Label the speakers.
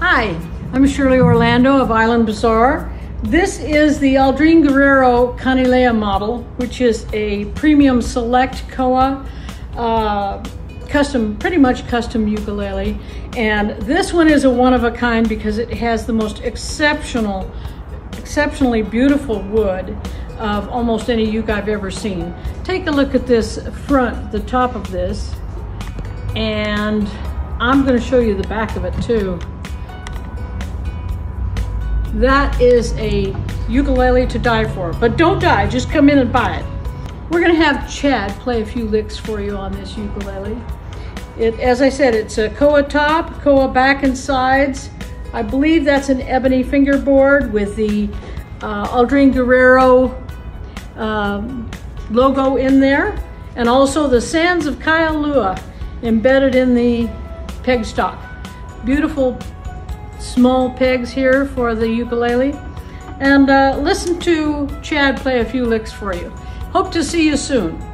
Speaker 1: Hi, I'm Shirley Orlando of Island Bazaar. This is the Aldrine Guerrero Kanilea model, which is a premium select koa, uh, custom, pretty much custom ukulele. And this one is a one of a kind because it has the most exceptional, exceptionally beautiful wood of almost any uke I've ever seen. Take a look at this front, the top of this, and I'm gonna show you the back of it too. That is a ukulele to die for. But don't die, just come in and buy it. We're gonna have Chad play a few licks for you on this ukulele. It, as I said, it's a koa top, koa back and sides. I believe that's an ebony fingerboard with the uh, Aldrine Guerrero um, logo in there, and also the Sands of Kailua embedded in the peg stock. Beautiful small pegs here for the ukulele. And uh, listen to Chad play a few licks for you. Hope to see you soon.